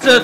这